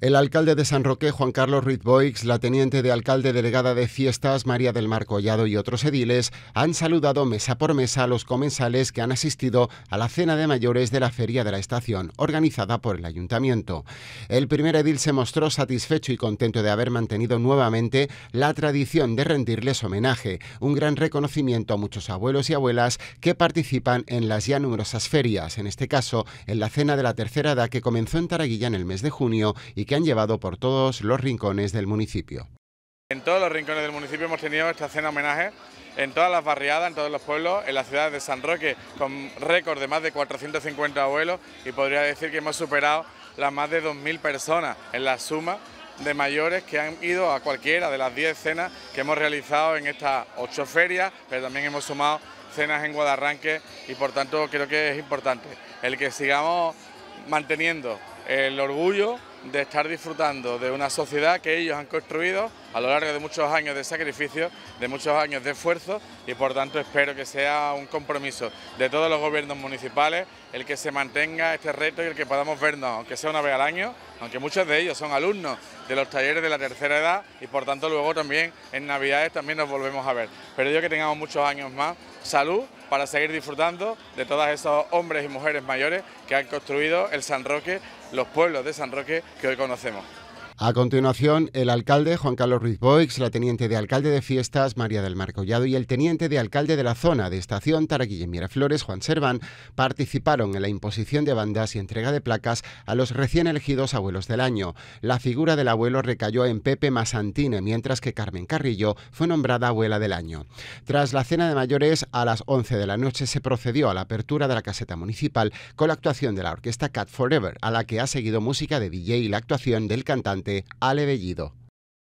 El alcalde de San Roque, Juan Carlos Ruiz Boix, la teniente de alcalde delegada de fiestas, María del Mar Collado y otros ediles han saludado mesa por mesa a los comensales que han asistido a la cena de mayores de la Feria de la Estación, organizada por el Ayuntamiento. El primer edil se mostró satisfecho y contento de haber mantenido nuevamente la tradición de rendirles homenaje, un gran reconocimiento a muchos abuelos y abuelas que participan en las ya numerosas ferias, en este caso en la cena de la tercera edad que comenzó en Taraguilla en el mes de junio y que han llevado por todos los rincones del municipio. En todos los rincones del municipio hemos tenido esta cena homenaje, en todas las barriadas, en todos los pueblos, en la ciudad de San Roque, con récord de más de 450 abuelos y podría decir que hemos superado las más de 2.000 personas en la suma de mayores que han ido a cualquiera de las 10 cenas que hemos realizado en estas ocho ferias, pero también hemos sumado cenas en Guadarranque y por tanto creo que es importante el que sigamos manteniendo el orgullo de estar disfrutando de una sociedad que ellos han construido a lo largo de muchos años de sacrificio, de muchos años de esfuerzo y por tanto espero que sea un compromiso de todos los gobiernos municipales el que se mantenga este reto y el que podamos vernos, aunque sea una vez al año, aunque muchos de ellos son alumnos de los talleres de la tercera edad y por tanto luego también en Navidades también nos volvemos a ver. Pero yo que tengamos muchos años más, salud para seguir disfrutando de todos esos hombres y mujeres mayores que han construido el San Roque, los pueblos de San Roque que hoy conocemos. A continuación, el alcalde Juan Carlos Ruiz Boix, la teniente de alcalde de fiestas María del Mar Collado y el teniente de alcalde de la zona de estación Taraguilla Miraflores Juan Serván participaron en la imposición de bandas y entrega de placas a los recién elegidos abuelos del año. La figura del abuelo recayó en Pepe Masantine, mientras que Carmen Carrillo fue nombrada abuela del año. Tras la cena de mayores, a las 11 de la noche se procedió a la apertura de la caseta municipal con la actuación de la orquesta Cat Forever, a la que ha seguido música de DJ y la actuación del cantante Ale Bellido.